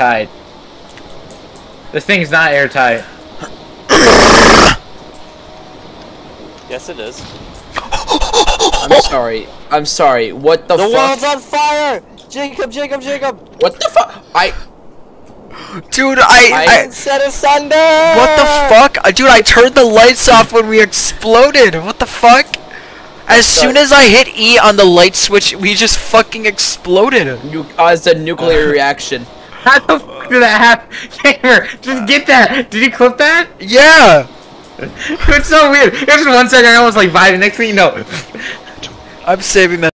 airtight. This thing's not airtight. Yes, it is. I'm sorry. I'm sorry. What the, The fuck? world's on fire! Jacob, Jacob, Jacob! What the fuck? I. Dude, I, I- I, Set asunder! what the fuck? Uh, Dude, I turned the lights off when we exploded. What the fuck? As soon as I hit E on the light switch, we just fucking exploded. You caused a nuclear reaction. How the fuck did that happen? Gamer, just get that. Did you clip that? Yeah. It's so weird. It was just one second, I was like vibing. Next thing you know, I'm saving that.